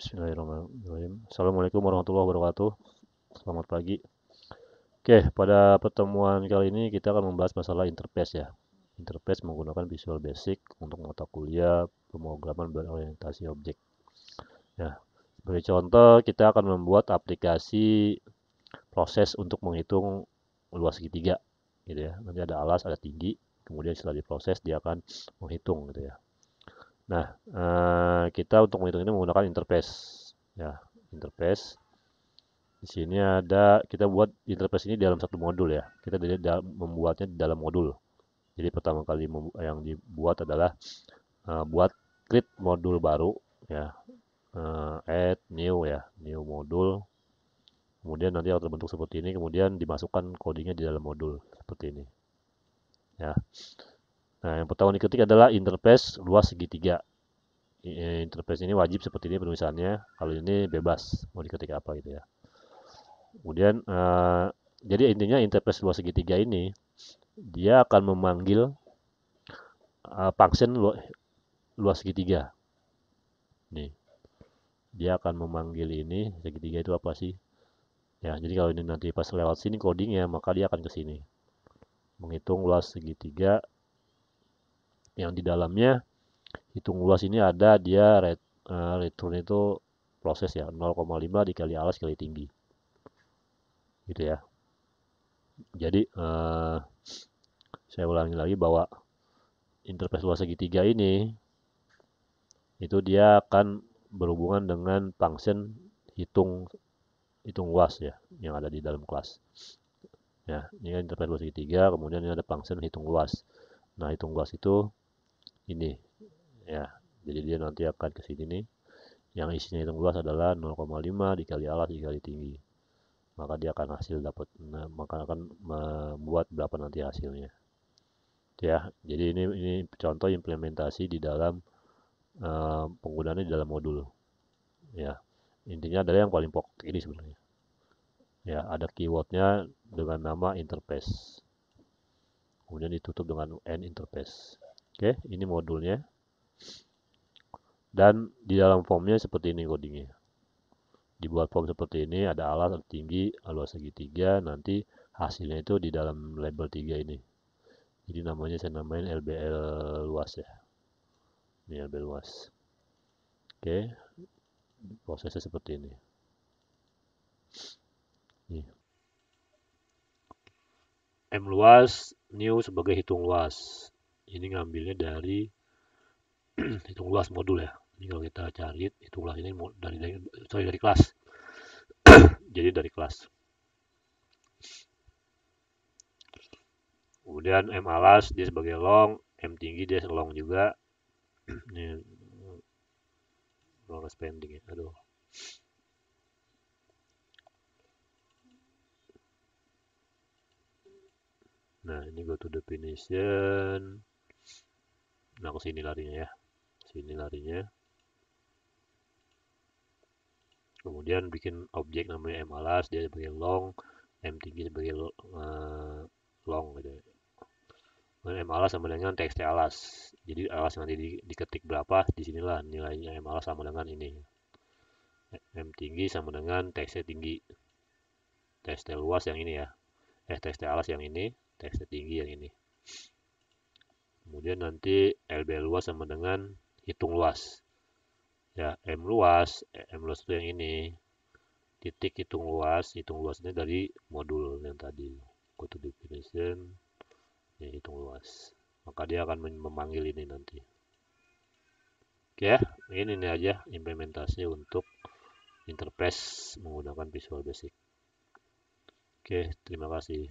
Bismillahirrahmanirrahim. Assalamualaikum warahmatullahi wabarakatuh. Selamat pagi. Oke, pada pertemuan kali ini kita akan membahas masalah interface ya. Interface menggunakan Visual Basic untuk mata kuliah pemrograman berorientasi objek. Ya, sebagai contoh kita akan membuat aplikasi proses untuk menghitung luas segitiga gitu ya. Nanti ada alas, ada tinggi, kemudian setelah diproses dia akan menghitung gitu ya. Nah, uh, kita untuk menghitung ini menggunakan interface. Ya, interface. Di sini ada kita buat interface ini dalam satu modul ya. Kita membuatnya di dalam modul. Jadi pertama kali yang dibuat adalah uh, buat create modul baru ya. Uh, add new ya, new modul. Kemudian nanti akan terbentuk seperti ini, kemudian dimasukkan codingnya di dalam modul seperti ini. Ya. Nah, yang pertama diketik adalah interface luas segitiga. Interface ini wajib seperti ini penulisannya. Kalau ini bebas mau diketik apa gitu ya. Kemudian uh, jadi intinya interface luas segitiga ini dia akan memanggil uh, function lu luas segitiga. Nih. Dia akan memanggil ini segitiga itu apa sih? Ya, jadi kalau ini nanti pas lewat sini codingnya, maka dia akan ke sini. Menghitung luas segitiga yang di dalamnya hitung luas ini ada dia uh, return itu proses ya 0,5 dikali alas kali tinggi. Gitu ya. Jadi uh, saya ulangi lagi bahwa interface luas segitiga ini itu dia akan berhubungan dengan function hitung hitung luas ya yang ada di dalam kelas. Ya ini kan interface luas segitiga kemudian ini ada function hitung luas. Nah hitung luas itu ini ya. Jadi dia nanti akan ke sini nih. Yang isinya hitung luas adalah 0,5 dikali alas dikali tinggi. Maka dia akan hasil dapat nah, maka akan membuat berapa nanti hasilnya. Ya jadi ini ini contoh implementasi di dalam uh, penggunaannya di dalam modul. Ya intinya adalah yang paling pokok ini sebenarnya. Ya ada keywordnya dengan nama interface. Kemudian ditutup dengan n interface Oke, ini modulnya. Dan di dalam formnya seperti ini codingnya. Dibuat form seperti ini, ada alas, ada tinggi, luas segitiga, nanti hasilnya itu di dalam label 3 ini. Jadi namanya saya namain LBL luas ya. Ini LBL luas. Oke, prosesnya seperti ini. Nih. M luas, new sebagai hitung luas ini ngambilnya dari hitung luas modul ya. Ini kalau kita cari hitung luas ini dari, dari sorry dari kelas. Jadi dari kelas. Kemudian M alas dia sebagai long. M tinggi dia long juga. Ini long spending ya aduh. Nah, ini go to definition. Nah, ke sini larinya ya. Sini larinya. Kemudian bikin objek namanya M alas, dia sebagai long, M tinggi sebagai uh, long gitu. Dan M alas sama dengan txt alas. Jadi alas nanti di, diketik berapa, di sinilah nilainya M alas sama dengan ini. M tinggi sama dengan txt tinggi. Txt luas yang ini ya. Eh, txt alas yang ini, txt tinggi yang ini kemudian nanti LB luas sama dengan hitung luas. Ya M luas M luas itu yang ini. Titik hitung luas hitung luasnya dari modul yang tadi. To definition ya, hitung luas. Maka dia akan memanggil ini nanti. Oke ya ini, ini aja implementasi untuk interface menggunakan Visual Basic. Oke terima kasih